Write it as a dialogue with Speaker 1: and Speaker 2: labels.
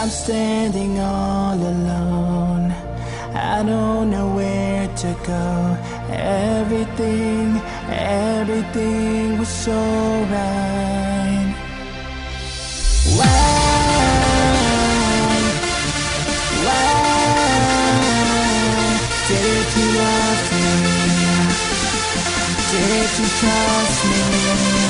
Speaker 1: I'm standing all alone. I don't know where to go. Everything, everything was so right. Why? Why did you love me? Did you trust me?